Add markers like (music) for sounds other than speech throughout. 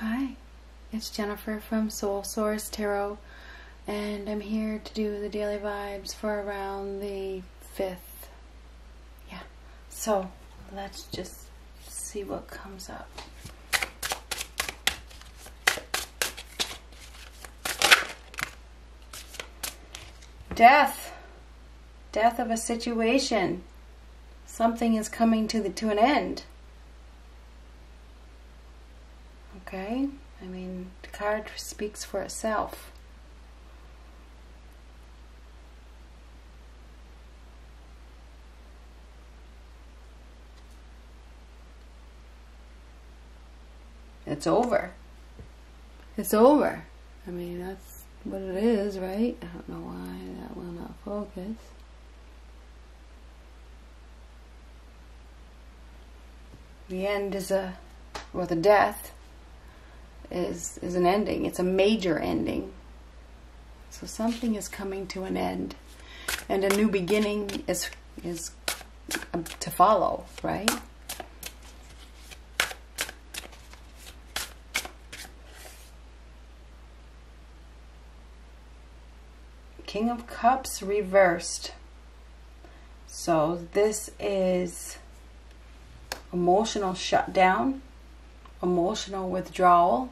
Hi, it's Jennifer from Soul Source Tarot, and I'm here to do the daily vibes for around the 5th. Yeah, so let's just see what comes up. Death. Death of a situation. Something is coming to the to an end. Okay? I mean, the card speaks for itself. It's over. It's over. I mean, that's what it is, right? I don't know why that will not focus. The end is a, or the death is is an ending. It's a major ending. So something is coming to an end, and a new beginning is is um, to follow, right? King of Cups reversed. So this is emotional shutdown, emotional withdrawal,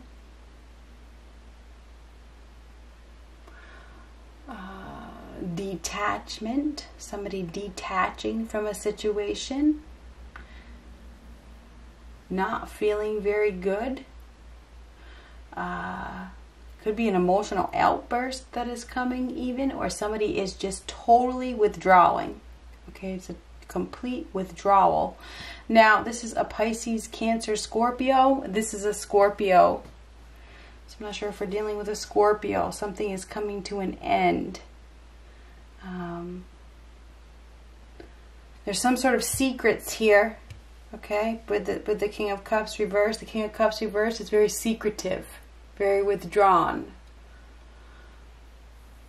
uh, detachment, somebody detaching from a situation, not feeling very good. Uh, could be an emotional outburst that is coming, even, or somebody is just totally withdrawing. Okay, it's a complete withdrawal. Now, this is a Pisces, Cancer, Scorpio. This is a Scorpio. So I'm not sure if we're dealing with a Scorpio. Something is coming to an end. Um, there's some sort of secrets here. Okay, with the, with the King of Cups reversed. The King of Cups reversed is very secretive very withdrawn.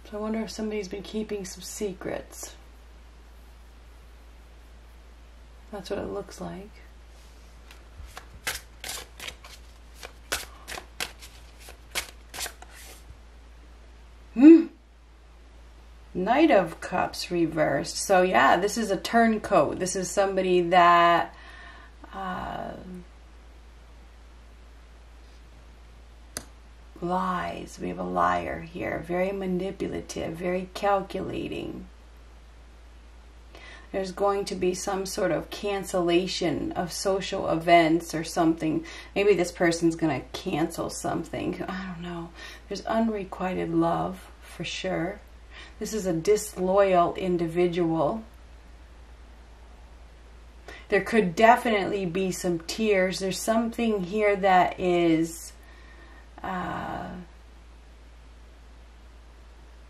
So I wonder if somebody's been keeping some secrets. That's what it looks like. Hmm. Knight of Cups reversed. So yeah, this is a turncoat. This is somebody that uh, lies. We have a liar here, very manipulative, very calculating. There's going to be some sort of cancellation of social events or something. Maybe this person's going to cancel something. I don't know. There's unrequited love for sure. This is a disloyal individual. There could definitely be some tears. There's something here that is uh,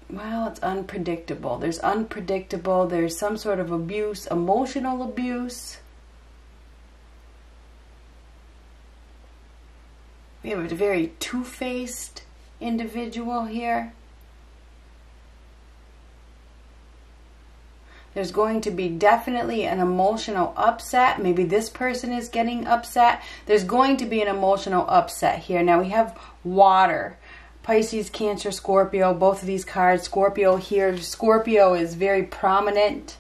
well, it's unpredictable. There's unpredictable, there's some sort of abuse, emotional abuse. We have a very two faced individual here. There's going to be definitely an emotional upset. Maybe this person is getting upset. There's going to be an emotional upset here. Now we have water. Pisces, Cancer, Scorpio, both of these cards. Scorpio here. Scorpio is very prominent.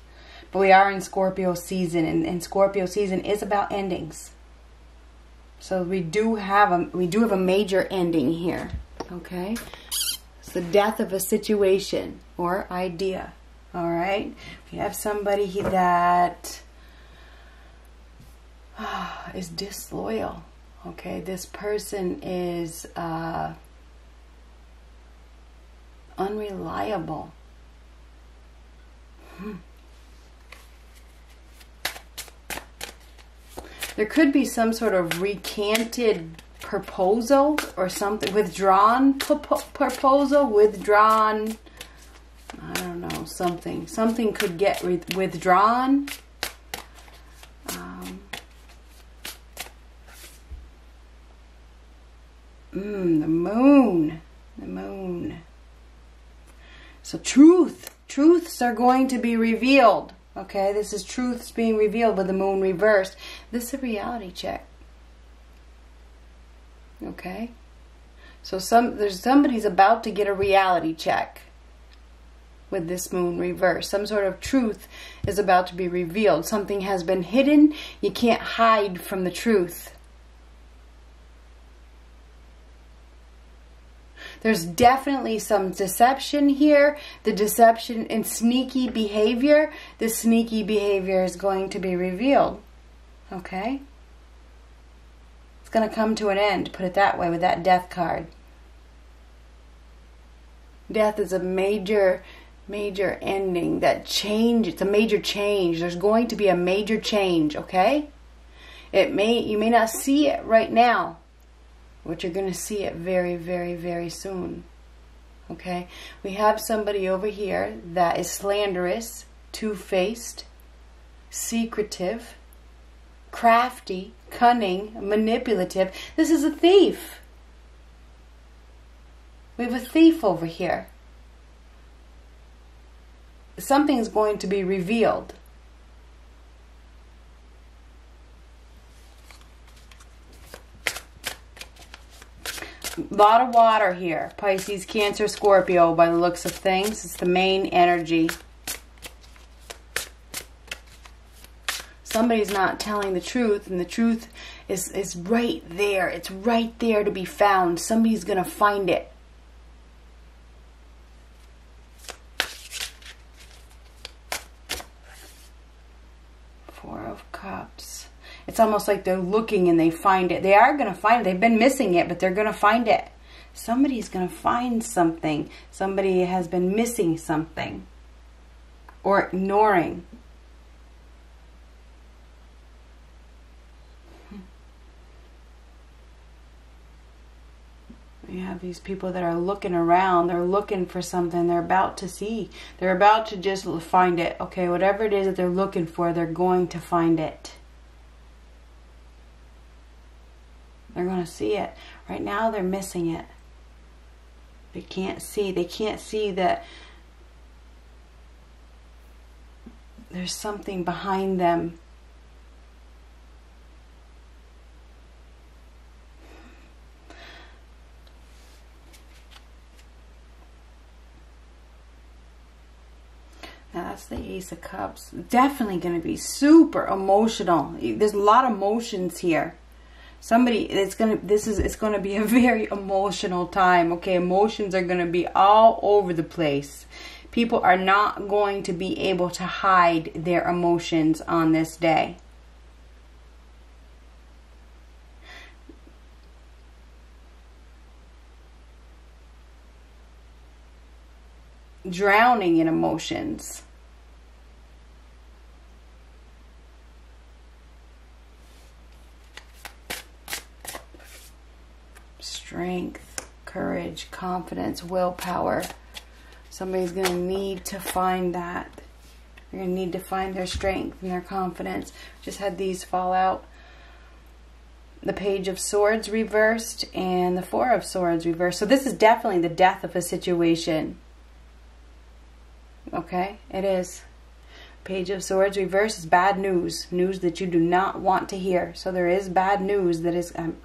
But we are in Scorpio season. And, and Scorpio season is about endings. So we do have a we do have a major ending here. Okay? It's the death of a situation or idea. All right. We have somebody that (sighs) uh, disloyal. Okay. This person is uh, unreliable. Hmm. There could be some sort of recanted proposal or something, withdrawn proposal, withdrawn I don't know, something. Something could get withdrawn. Um, mm, the moon. The moon. So truth. Truths are going to be revealed. Okay, this is truths being revealed with the moon reversed. This is a reality check. Okay? So some there's somebody's about to get a reality check with this moon reverse. Some sort of truth is about to be revealed. Something has been hidden. You can't hide from the truth. There's definitely some deception here. The deception and sneaky behavior. The sneaky behavior is going to be revealed. Okay? It's going to come to an end, put it that way, with that death card. Death is a major, major ending. That change, it's a major change. There's going to be a major change, okay? It may, you may not see it right now, but you're going to see it very, very, very soon. Okay? We have somebody over here that is slanderous, two-faced, secretive, crafty, cunning, manipulative. This is a thief. We have a thief over here. Something's going to be revealed. A lot of water here. Pisces, Cancer, Scorpio by the looks of things. It's the main energy. Somebody's not telling the truth and the truth is, is right there. It's right there to be found. Somebody's going to find it. Four of Cups. It's almost like they're looking and they find it. They are going to find it. They've been missing it, but they're going to find it. Somebody's going to find something. Somebody has been missing something or ignoring. You have these people that are looking around. They're looking for something. They're about to see. They're about to just find it. Okay, whatever it is that they're looking for, they're going to find it. They're going to see it. Right now, they're missing it. They can't see. They can't see that there's something behind them. That's the Ace of Cups. Definitely going to be super emotional. There's a lot of emotions here somebody it's gonna this is it's gonna be a (laughs) very emotional time okay? Emotions are gonna be all over the place. People are not going to be able to hide their emotions on this day. Drowning in emotions strength, courage, confidence, willpower. Somebody's going to need to find that. They're going to need to find their strength and their confidence. Just had these fall out. The Page of Swords reversed and the Four of Swords reversed. So this is definitely the death of a situation. Okay, it is. Page of Swords reversed is bad news. News that you do not want to hear. So there is bad news that is, um,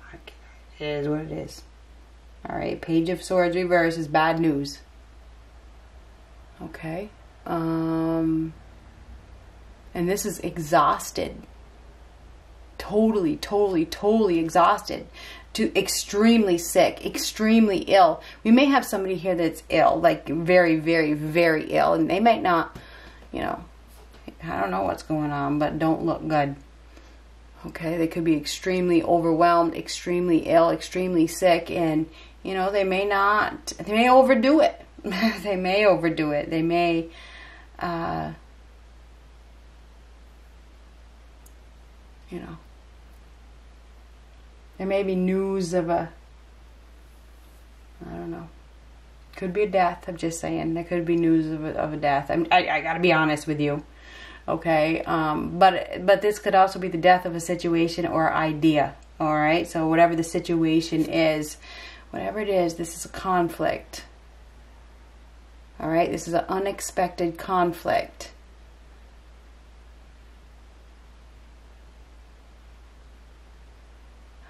it is what it is. All right, Page of Swords reverse is bad news. Okay. Um, and this is exhausted. Totally, totally, totally exhausted. To extremely sick, extremely ill. We may have somebody here that's ill, like very, very, very ill, and they might not, you know, I don't know what's going on, but don't look good. Okay, they could be extremely overwhelmed, extremely ill, extremely sick, and you know, they may not, they may overdo it. (laughs) they may overdo it. They may, uh, you know, there may be news of a, I don't know, could be a death. I'm just saying, there could be news of a, of a death. I, I got to be honest with you, okay? Um, but but this could also be the death of a situation or idea. All right, so whatever the situation is, Whatever it is, this is a conflict. All right, this is an unexpected conflict.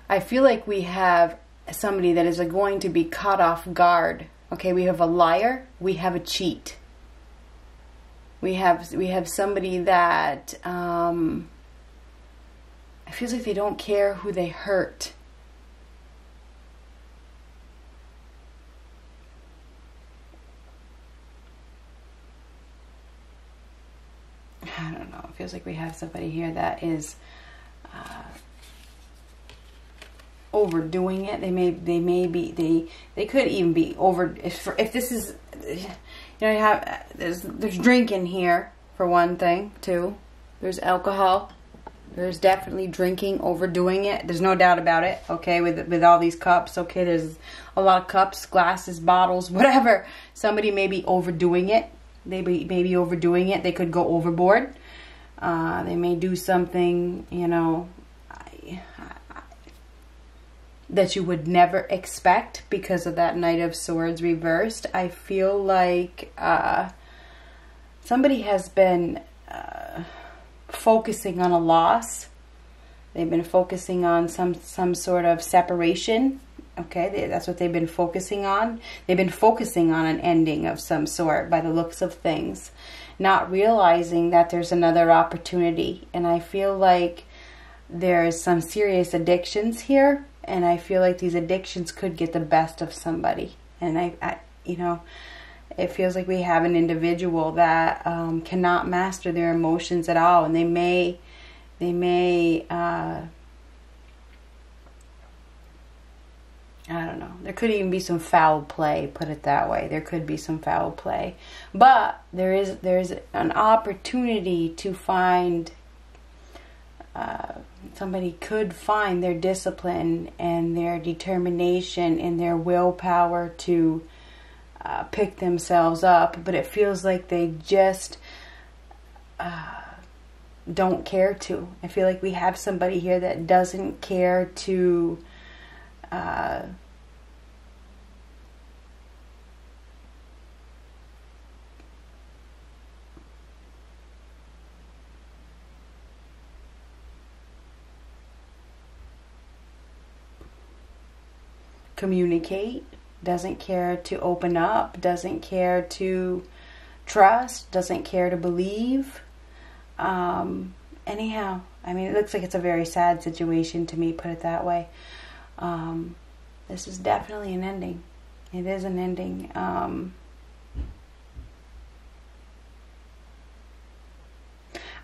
I feel like we have somebody that is going to be caught off guard. Okay, we have a liar, we have a cheat. We have we have somebody that um, feels like they don't care who they hurt. I don't know. It feels like we have somebody here that is uh, overdoing it. They may they may be they they could even be over if if this is you know you have there's there's drinking here for one thing too. There's alcohol. There's definitely drinking, overdoing it. There's no doubt about it. Okay, with with all these cups. Okay, there's a lot of cups, glasses, bottles, (laughs) whatever. Somebody may be overdoing it. They may be maybe overdoing it. They could go overboard. Uh, they may do something, you know, that you would never expect because of that Knight of Swords reversed. I feel like uh, somebody has been uh, focusing on a loss. They've been focusing on some some sort of separation. Okay, they, that's what they've been focusing on. They've been focusing on an ending of some sort by the looks of things, not realizing that there's another opportunity. And I feel like there's some serious addictions here and I feel like these addictions could get the best of somebody. And I, I you know, it feels like we have an individual that um, cannot master their emotions at all, and they may, they may. Uh, I don't know. There could even be some foul play, put it that way. There could be some foul play. But there is there's an opportunity to find uh, somebody could find their discipline and their determination and their willpower to uh, pick themselves up, but it feels like they just uh, don't care to. I feel like we have somebody here that doesn't care to. Uh, communicate, doesn't care to open up, doesn't care to trust, doesn't care to believe. Um, anyhow, I mean, it looks like it's a very sad situation to me, put it that way. Um, this is definitely an ending. It is an ending. Um,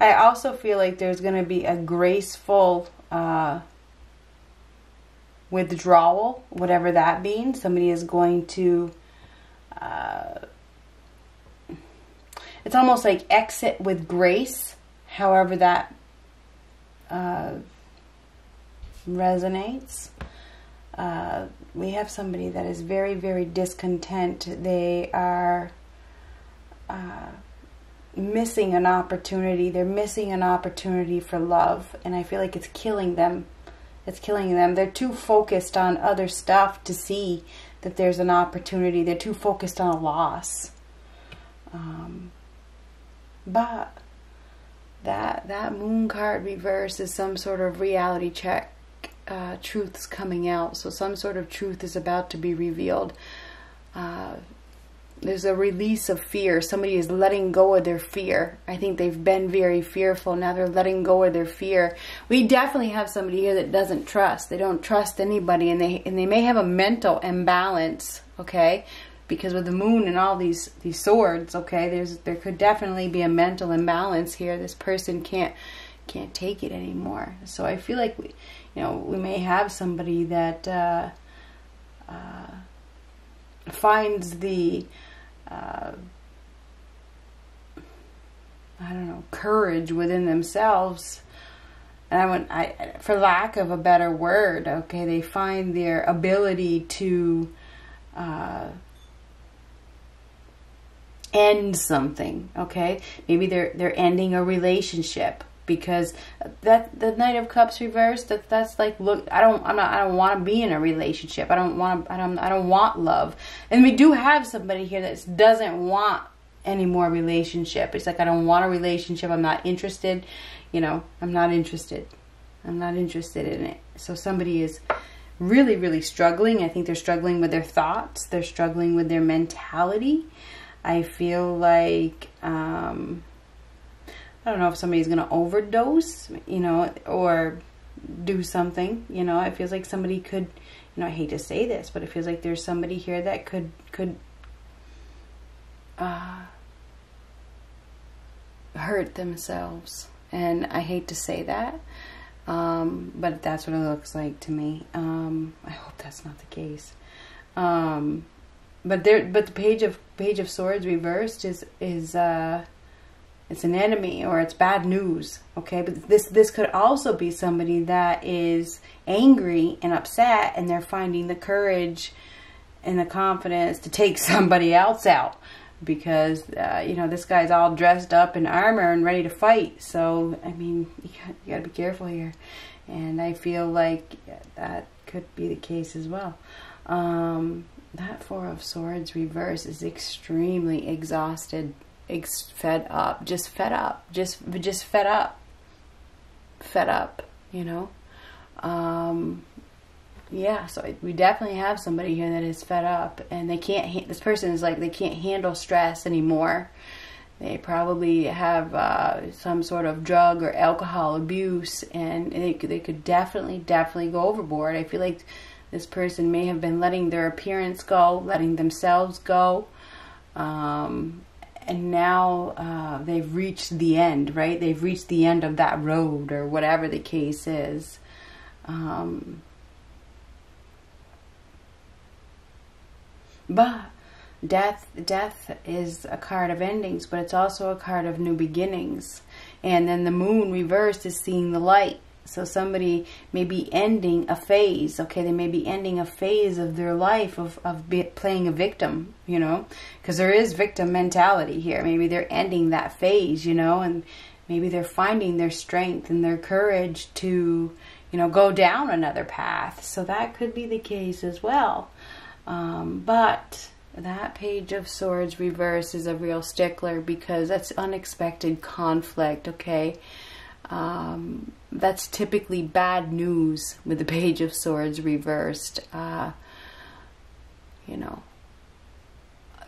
I also feel like there's going to be a graceful uh, withdrawal, whatever that means. Somebody is going to, uh, it's almost like exit with grace, however that uh, resonates. Uh, we have somebody that is very, very discontent. They are uh, missing an opportunity. They're missing an opportunity for love, and I feel like it's killing them it's killing them. They're too focused on other stuff to see that there's an opportunity. They're too focused on a loss. Um, but that that moon card reverse is some sort of reality check. Uh, truths coming out. So some sort of truth is about to be revealed. Uh, there's a release of fear. Somebody is letting go of their fear. I think they've been very fearful. Now they're letting go of their fear. We definitely have somebody here that doesn't trust. They don't trust anybody and they and they may have a mental imbalance, okay? Because with the moon and all these these swords, okay, there's there could definitely be a mental imbalance here. This person can't can't take it anymore. So I feel like we you know, we may have somebody that uh, uh, finds the uh, I don't know, courage within themselves. And I want, I, for lack of a better word, okay, they find their ability to uh, end something. Okay, maybe they're they're ending a relationship because that the Knight of Cups reversed. That that's like look, I don't, I'm not, I don't want to be in a relationship. I don't want, I don't, I don't want love. And we do have somebody here that doesn't want any more relationship. It's like I don't want a relationship. I'm not interested. You know, I'm not interested. I'm not interested in it. So somebody is really, really struggling. I think they're struggling with their thoughts. They're struggling with their mentality. I feel like, um, I don't know if somebody's going to overdose, you know, or do something, you know. It feels like somebody could, you know, I hate to say this, but it feels like there's somebody here that could, could, uh, hurt themselves. And I hate to say that. Um, but that's what it looks like to me. Um, I hope that's not the case. Um, but there, but the page of page of swords reversed is is uh, it's an enemy or it's bad news. Okay, but this this could also be somebody that is angry and upset, and they're finding the courage and the confidence to take (laughs) somebody else out because uh, you know this guy's all dressed up in armor and ready to fight. So I mean, (laughs) you got, you got to be careful here, and I feel like that could be the case as well. Um, that Four of Swords reverse is extremely exhausted, ex fed up, just fed up, just just fed up, fed up. You know. Um, yeah, so we definitely have somebody here that is fed up and they can't, this person is like, they can't handle stress anymore. They probably have uh, some sort of drug or alcohol abuse and they, they could definitely, definitely go overboard. I feel like this person may have been letting their appearance go, letting themselves go. Um, and now uh, they've reached the end, right? They've reached the end of that road or whatever the case is. Um, But death death is a card of endings, but it's also a card of new beginnings. And then the moon reversed is seeing the light. So somebody may be ending a phase, okay? They may be ending a phase of their life of, of playing a victim, you know? Because there is victim mentality here. Maybe they're ending that phase, you know? And maybe they're finding their strength and their courage to, you know, go down another path. So that could be the case as well. Um, but that page of swords reverse is a real stickler because that's unexpected conflict, okay? Um, that's typically bad news with the (laughs) page of swords reversed. Uh, you know,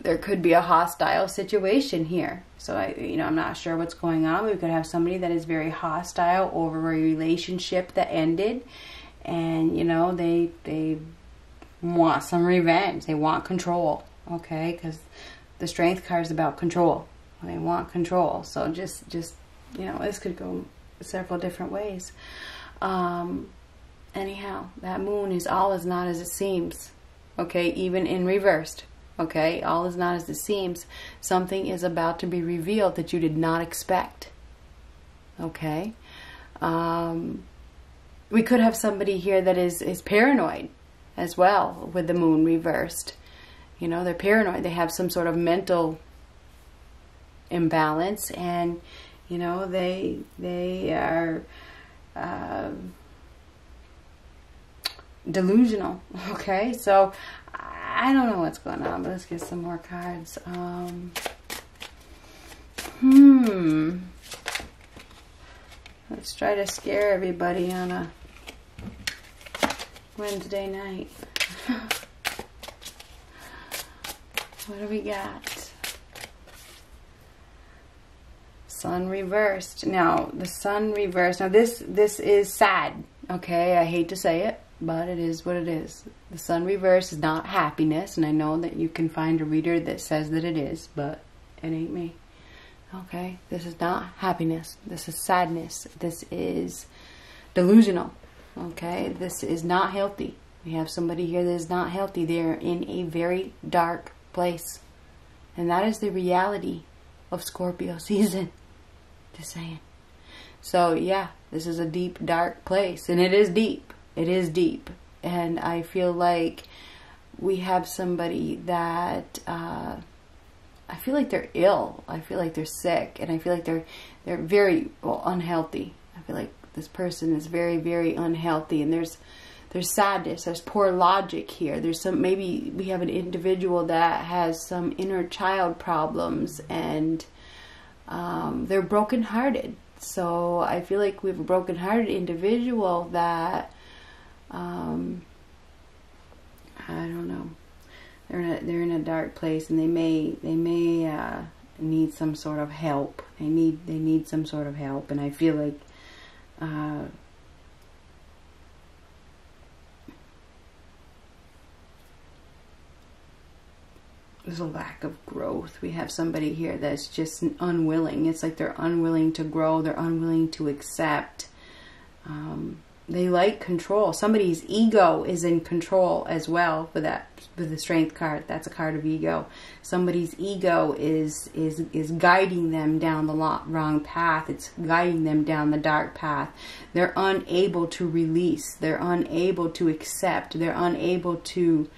there could be a hostile situation here. So I, you know, I'm not sure what's going on. We could have somebody that is very hostile over a relationship that ended, and you know, they they want some revenge. They want control, okay? Because the strength card is about control. They want control. So just, just you know, this could go several different ways. Um, anyhow, that moon is all is not as it seems, okay? Even in reversed, okay? All is not as it seems. Something is about to be revealed that you did not expect, okay? Um, we could have somebody here that is, is paranoid, as well with the moon reversed. You know, they're paranoid. They have some sort of mental imbalance, and you know they they are uh, delusional. (laughs) Okay, so I don't know what's going on, but let's get some more cards. Um, hmm. Let's try to scare everybody on a Wednesday night. (laughs) what do we got? Sun reversed. Now, the sun reversed. Now, this this is sad. Okay, I hate to say it, but it is what it is. The sun reversed is not happiness, and I know that you can find a reader that says that it is, but it ain't me. Okay, this is not happiness. This is sadness. This is delusional. Okay, this is not healthy. We have somebody here that is not healthy. They're in a very dark place. And that is the reality of Scorpio (laughs) season. Just saying. So, yeah, this is a deep, dark place. And it is deep. It is deep. And I feel like we have somebody that uh, I feel like they're ill. I feel like they're sick. And I feel like they're, they're very well, unhealthy. I feel like this person is very, very unhealthy and there's there's sadness, there's poor logic here. There's some maybe we have an individual that has some inner child problems and um, they're brokenhearted. So I feel like we have a brokenhearted individual that, um, I don't know, they're in a, they're in a dark place, and they may they may uh, need some sort of help. They need they need some sort of help, and I feel like. Uh, there's a lack of growth. We have somebody here that's just unwilling. It's like they're unwilling to grow. They're unwilling to accept. Um, they like control. Somebody's ego is in control as well with that with the strength card. That's a card of ego. Somebody's ego is is is guiding them down the wrong path. It's guiding them down the dark path. They're unable to release. They're unable to accept. They're unable to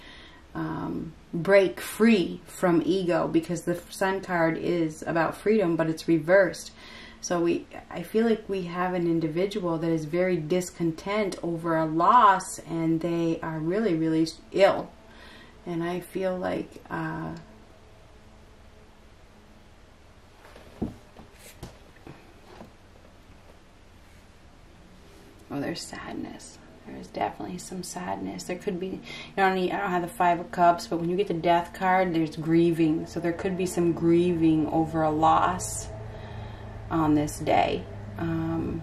um, break free from ego because the sun card is about freedom but it's reversed. So we i feel like we have an individual that is very discontent over a loss and they are really really ill. And i feel like uh, oh there's sadness there's definitely some sadness. There could be, you know, I don't have the Five of Cups, but when you get the Death card, there's grieving. So there could be some grieving over a loss on this day. Um,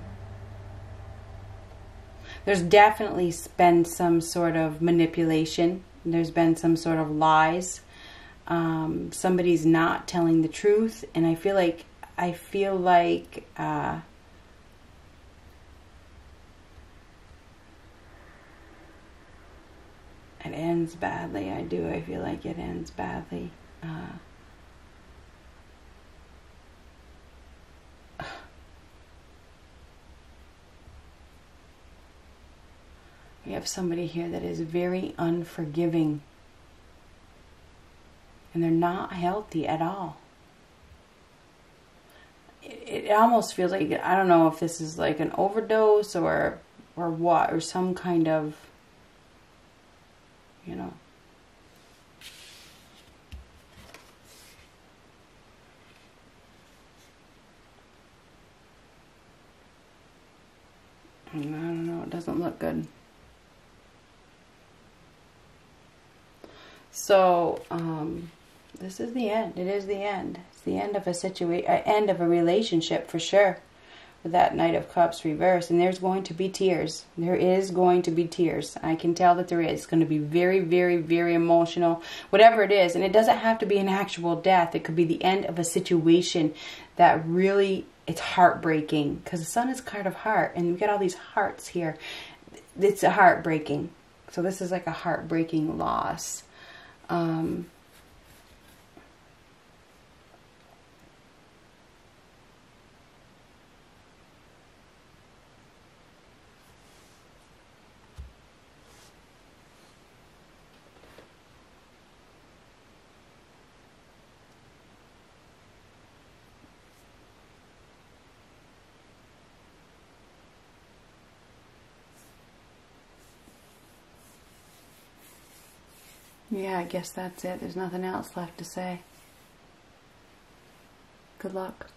there's definitely been some sort of manipulation. There's been some sort of lies. Um, somebody's not telling the truth, and I feel like I feel like uh, ends badly. I do. I feel like it ends badly. Uh, (sighs) we have somebody here that is very unforgiving. And they're not healthy at all. It, it almost feels like I don't know if this is like an overdose or or what or some kind of you know. I don't know, it doesn't look good. So, um, this is the end. It is the end. It's the end of a situation, uh, end of a relationship for sure that Knight of Cups reverse, and there's going to be tears. There is going to be tears. I can tell that there is. It's going to be very, very, very emotional, whatever it is. And it doesn't have to be an actual death. It could be the end of a situation that really, it's heartbreaking. Because the sun is card of heart, and we got all these hearts here. It's a heartbreaking. So this is like a heartbreaking loss. Um, Yeah, I guess that's it. There's nothing else left to say. Good luck.